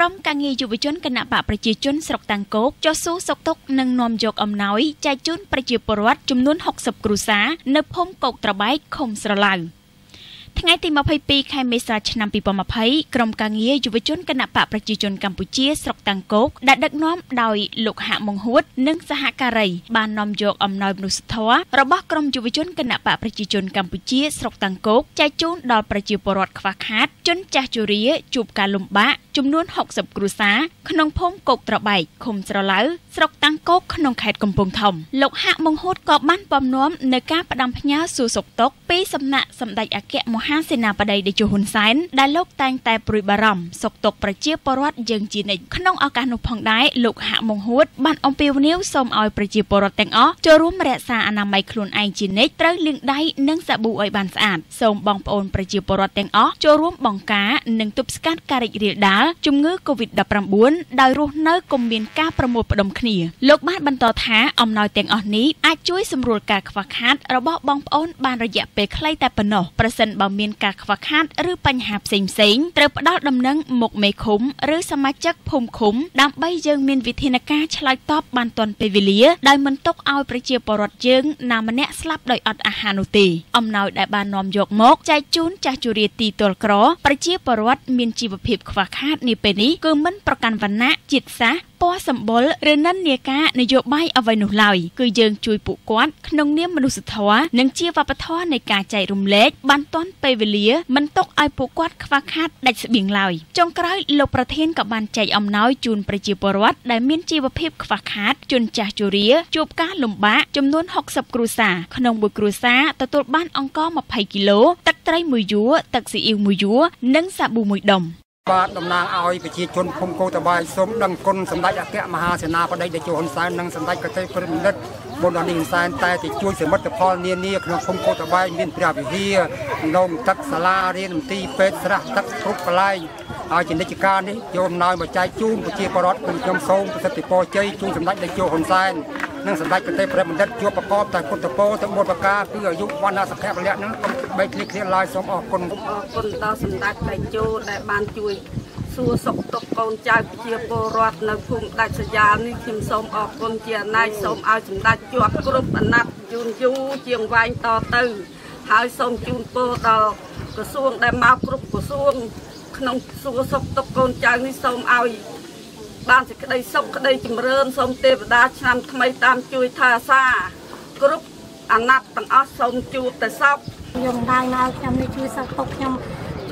ក្រុមការងារយុវជនគណៈបកប្រជាជនស្រុកតាំងគោកចុះសួរសុខទុក្ខនិងនាំយកអំណោយចែកជូនប្រជាពលរដ្ឋចំនួន60គ្រួសារនៅភូមិគោកត្របែកឃុំស្រឡៅ។ ថ្ងៃទី22ខែមេសាឆ្នាំ2020ក្រុមការងារយុវជនគណៈបកប្រជាជនកម្ពុជាស្រុកតាំងគោកដែលដឹកនាំដោយលោកហាក់មង្ហួត និងសហការី បាននាំយកអំណោយមនុស្សធម៌របស់ក្រុមយុវជនគណៈបកប្រជាជនកម្ពុជាស្រុកតាំងគោកចែកជូនដល់ប្រជាពលរដ្ឋខ្វះខាត ជនចាស់ជរាជួបការលំបាកចំនួន60គ្រួសារក្នុងភូមិគោកត្របែកឃុំស្រឡៅ ស្រុកតាំងគោកក្នុងខេត្តកំពង់ធំលោកហាក់មង្ហួតក៏បានពំនាំនៅការផ្ដាំផ្ញើសួរសុខទុក្ខពីសំណាក់សម្ដេចអគ្គមហាសេនាបតីតេជោហ៊ុនសែនដែលលោកតែងតែព្រួយបារម្ភសុខទុក្ខប្រជាពលរដ្ឋយើងជានិច្ចក្នុងឱកាសនោះផងដែរលោកហាក់មង្ហួតបានអំពាវនាវសូមឲ្យប្រជាពលរដ្ឋទាំងអស់ចូលរួមរក្សាអនាម័យខ្លួនឯងជានិច្ចត្រូវលាងដៃនិងសាប៊ូឲ្យបានស្អាតសូមបងប្អូនប្រជាពលរដ្ឋទាំងអស់ចូលរួមបង្ការនិងទប់ស្កាត់ការរីករាលដាលជំងឺ Covid-19 ដោយរស់នៅកុំមានការប្រមូលផ្ដុំគ្នាលោកបានបន្តថាអំណោយទាំងអស់នេះអាចជួយសម្រួលការខ្វះខាតរបស់បងប្អូនបានរយៈពេលខ្លីតែប៉ុណ្ណោះប្រសិនបើមានការខ្វះខាតឬបញ្ហាផ្សេងផ្សេងត្រូវផ្ដល់ដំណឹងមកមេឃុំឬសមាជិកភូមិឃុំដើម្បីយើងមានវិធានការឆ្លើយតបបានទាន់ពេលវេលាដោយមិនទុកឲ្យប្រជាពលរដ្ឋយើងណាម្នាក់ស្លាប់ដោយអត់អាហារនោះទេអំណោយដែលបាននាំយកមកចែកជូនចាស់ជរាទីទល់ក្រប្រជាពលរដ្ឋមានជីវភាពខ្វះខាតនាពេលនេះគឺមិនប្រកាន់វណ្ណៈជាតិសាសន៍ ពណ៌សម្បុរឬនិន្នាការនយោបាយអ្វីនោះឡើយគឺយើងជួយពួកគាត់ក្នុងនាមមនុស្សធម៌និងជាវប្បធម៌នៃការចែករំលែកបានទាន់ពេលវេលាមិនទុកឲ្យពួកគាត់ខ្វះខាតដាច់ស្បៀងឡើយចុងក្រោយលោកប្រធានក៏បានចែកអំណោយជូនប្រជាពលរដ្ឋដែលមានជីវភាពខ្វះខាតជនចាស់ជរាជួបការលំបាកចំនួន60គ្រួសារក្នុងមួយគ្រួសារទទួលបានអង្ករ20គីឡូទឹកត្រីមួយយួរទឹកស៊ីអ៊ីវមួយយួរនិងសាប៊ូមួយដុំ បាទតំណាងឲ្យប្រជាជនភូមិគោតបាយសូមដឹងគុណសម្ដេចអគ្គមហាសេនាបតីតេជោហ៊ុនសែននិងសម្ដេចកតេព្រមនិតបននីហ៊ុនសែនតែទៅជួយសមិទ្ធផលនានាក្នុងភូមិគោតបាយមានព្រះវិហារនំទឹកសាលារៀនមន្ទីរពេទ្យស្រះទឹកគ្រប់កន្លែងហើយជានិច្ចការនេះយកអំណោយមកចែកជូនប្រជាពលរដ្ឋគុំខ្ញុំសូមប្រសិទ្ធពរជ័យជូនសម្ដេចតេជោហ៊ុនសែន និងសម្ដេចកតេព្រះបណ្ឌិតជួបប្រកបតែពុទ្ធពរទៅបុត្រប្រការគឺអាយុវណ្ណៈសុខៈពលៈនឹងបីគ្លៀកគ្លៀកឡាយសូមអរគុណអរគុណដល់សម្ដេចតេជោដែលបានជួយសួរសុខទុក្ខកូនចៅប្រជាពលរដ្ឋនៅភូមិដាច់សយ៉ានេះខ្ញុំសូមអរគុណជាណៃសូមឲ្យសម្ដេចជាប់គ្រប់អាណត្តិយូរយូរជាងវែងតទៅ ហើយសូមជូនពរដល់ក្រសួងដែលមកគ្រប់ក្រសួង ក្នុងសួរសុខទុក្ខកូនចៅនេះសូមឲ្យ បានសេចក្តីសុខក្តីចម្រើនសូមទេវតាឆ្នាំថ្មីតាមជួយថាសាគ្រប់អាណត្តិទាំងអស់សូមជួបតែសុខខ្ញុំដែរមកខ្ញុំនេះជួយសុខទុក្ខខ្ញុំ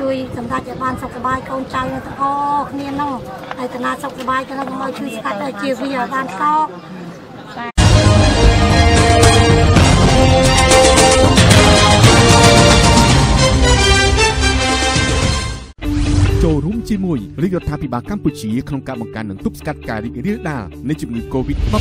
ជួយសម្រាប់ឲ្យបានសុខសប្បាយកូនចៅទាំងអស់គ្នានោះហើយតាណាសុខសប្បាយទៅនឹងមកជួយស្កាត់ជាវាឲ្យបានសោក ចូលរួមជាមួយរាជរដ្ឋាភិបាលកម្ពុជាក្នុងការបង្កើននិងទប់ស្កាត់ការរីករាលដាលនៃជំងឺ Covid-19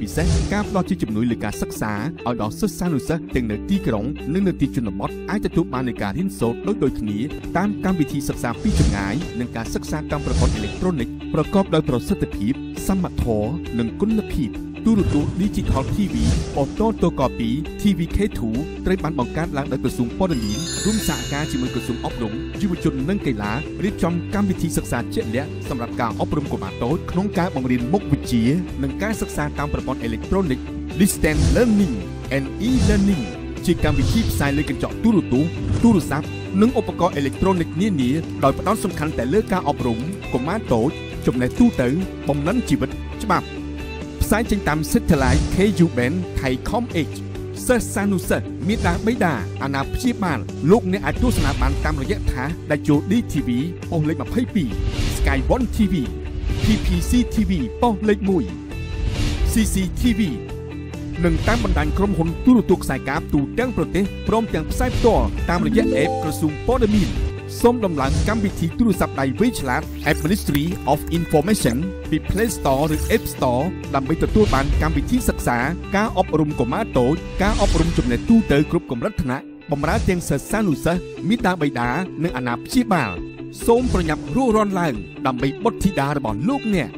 ពិសេសការផ្ដល់ជាជំនួយលើការសិក្សាឲ្យដល់សិស្សានុសិស្សទាំងនៅទីក្រុងនិងនៅទីជនបទអាចទទួលបាននូវការរៀនសូត្រដូចដូចគ្នាតាមកម្មវិធីសិក្សាពីចម្ងាយនិងការសិក្សាតាមប្រព័ន្ធអេឡិចត្រូនិកប្រកបដោយប្រសិទ្ធភាពសមត្ថភាពនិងគុណភាព ទូរទស្សន៍ Digital TV អូតូតូកូពី TVK2 ត្រូវបានបង្កើតឡើងដោយក្រសួងព័ត៌មានរួមសហការជាមួយក្រសួងអប់រំយុវជននិងកីឡារៀបចំកម្មវិធីសិក្សាជាក់លាក់សម្រាប់ការអប់រំកុមារតូចក្នុងការបង្រៀនមុខវិជ្ជានិងការសិក្សាតាមប្រព័ន្ធអេឡិចត្រូនិក Distance Learning and E-Learning ជាកម្មវិធីផ្សាយលើកញ្ចក់ទូរទស្សន៍ទូរស័ព្ទនិងឧបករណ៍អេឡិចត្រូនិកនានាដោយផ្ដោតសំខាន់តែលើការអប់រំកុមារតូចចំណេះទូទៅបំណិនជីវិតច្បាប់ ផ្សាយចេញតាម Satellite KU band Thaicom H សិស្សសានុសិស្សមានដាបៃតាអាណាព្យាបាលលោកអ្នកអាចទស្សនាបានតាមរយៈថាដែលចូល DTV ប៉ុស្តិ៍លេខ22 Sky One TV PPC TV ប៉ុស្តិ៍លេខ1 CCTV និងតាមបណ្ដាញក្រុមហ៊ុនទូរទស្សន៍ខ្សែកាបទូទាំងប្រទេសព្រមទាំងផ្សាយផ្ទាល់តាមរយៈ App ក្រសួងព័ត៌មាន សូមដំឡើងកម្មវិធីទូរស័ព្ទដៃវៃឆ្លាត App Ministry of Information ពី Play Store ឬ App Store ដើម្បីទទួលបានកម្មវិធីសិក្សា ការអប់រំកុមារតូចការអប់រំចំណេះទូទៅគ្រប់កម្រិតថ្នាក់បំរើទាំងសិស្សានុសិស្សមេដាបៃតានិងអាណាព្យាបាល សូមប្រញាប់រួសរាន់ឡើងដើម្បីបុត្រធីតារបស់លោកអ្នក